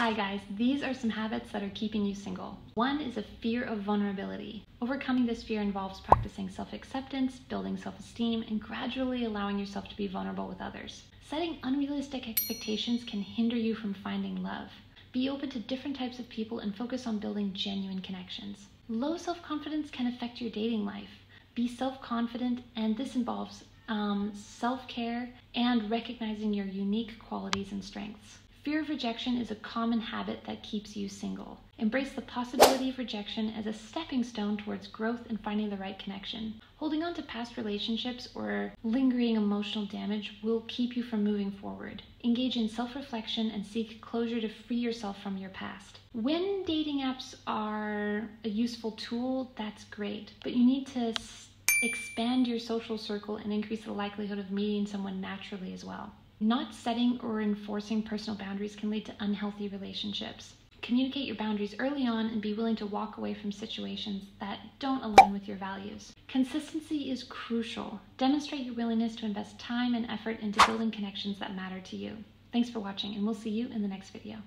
Hi guys, these are some habits that are keeping you single. One is a fear of vulnerability. Overcoming this fear involves practicing self acceptance, building self esteem, and gradually allowing yourself to be vulnerable with others. Setting unrealistic expectations can hinder you from finding love. Be open to different types of people and focus on building genuine connections. Low self confidence can affect your dating life. Be self confident, and this involves um, self care and recognizing your unique qualities and strengths. Fear of rejection is a common habit that keeps you single. Embrace the possibility of rejection as a stepping stone towards growth and finding the right connection. Holding on to past relationships or lingering emotional damage will keep you from moving forward. Engage in self reflection and seek closure to free yourself from your past. When dating apps are a useful tool, that's great, but you need to expand your social circle and increase the likelihood of meeting someone naturally as well. Not setting or enforcing personal boundaries can lead to unhealthy relationships. Communicate your boundaries early on and be willing to walk away from situations that don't align with your values. Consistency is crucial. Demonstrate your willingness to invest time and effort into building connections that matter to you. Thanks for watching, and we'll see you in the next video.